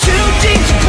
too deep